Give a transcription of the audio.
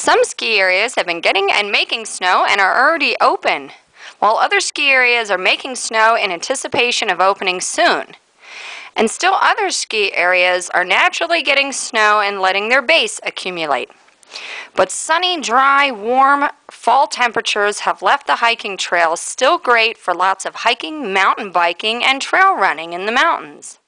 Some ski areas have been getting and making snow and are already open, while other ski areas are making snow in anticipation of opening soon. And still other ski areas are naturally getting snow and letting their base accumulate. But sunny, dry, warm fall temperatures have left the hiking trails still great for lots of hiking, mountain biking, and trail running in the mountains.